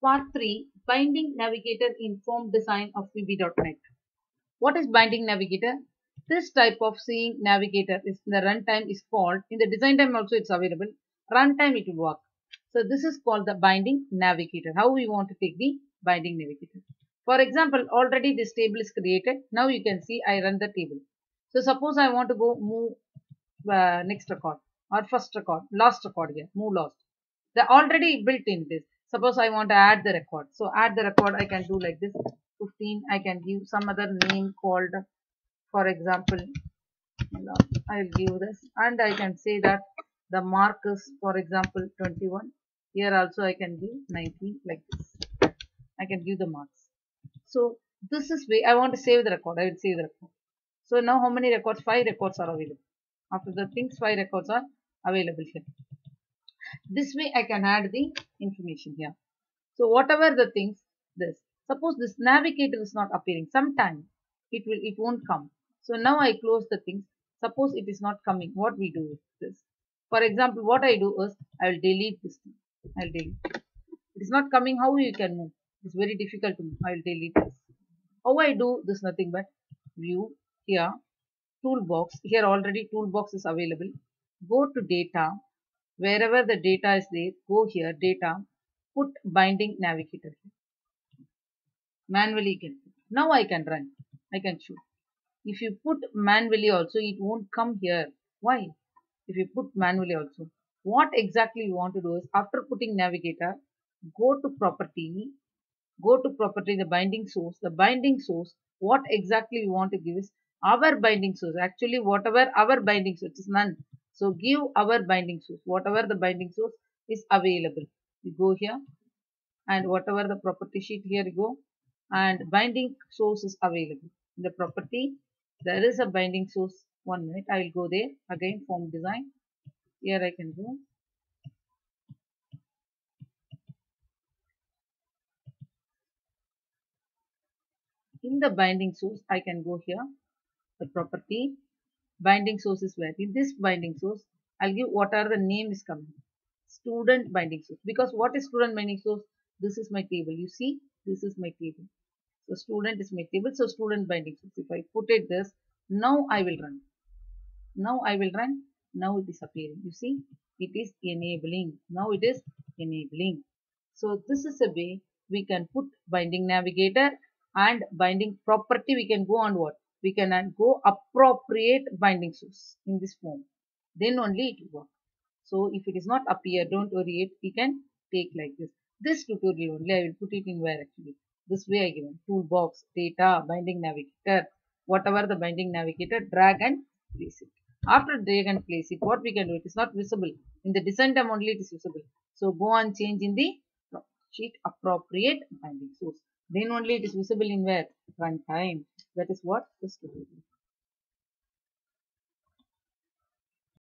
Part 3 Binding Navigator in Form Design of VB.NET. What is Binding Navigator? This type of seeing navigator is the runtime is called, in the design time also it's available, runtime it will work. So this is called the binding navigator. How we want to take the binding navigator. For example, already this table is created. Now you can see I run the table. So suppose I want to go move uh, next record or first record, last record here, move last. The already built in this. Suppose I want to add the record. So add the record I can do like this. 15 I can give some other name called for example I'll give this. And I can say that the mark is for example 21 here also I can give 19 like this. I can give the marks. So this is way I want to save the record I will save the record. So now how many records? Five records are available. After the things five records are available here this way I can add the information here so whatever the things this suppose this navigator is not appearing sometime it will it won't come so now I close the things. Suppose it is not coming. What we do is this. For example, what I do is I will delete this thing. I will delete. It is not coming. How you can move? It's very difficult to move. I will delete this. How I do this? Nothing but view here toolbox. Here already toolbox is available. Go to data. Wherever the data is there, go here data. Put binding navigator. Manually can. Now I can run. I can choose if you put manually also it won't come here why if you put manually also what exactly you want to do is after putting navigator go to property go to property the binding source the binding source what exactly you want to give is our binding source actually whatever our binding source is none so give our binding source. Whatever the binding source is available. You go here and whatever the property sheet here you go and binding source is available. In the property there is a binding source. One minute I will go there. Again form design. Here I can go. In the binding source I can go here. The property binding source is where in this binding source I'll give what are the name is coming. Student binding source. Because what is student binding source? This is my table. You see this is my table. So student is my table. So student binding source. If I put it this now I will run. Now I will run. Now it is appearing. You see it is enabling. Now it is enabling. So this is a way we can put binding navigator and binding property. We can go on what we can go appropriate binding source in this form. Then only it will work. So if it is not appear don't worry it we can take like this. This tutorial only I will put it in where actually. This way I given toolbox data binding navigator whatever the binding navigator drag and place it. After drag and place it what we can do it is not visible. In the design time only it is visible. So go and change in the sheet appropriate binding source then only it is visible in where runtime that is what tutorial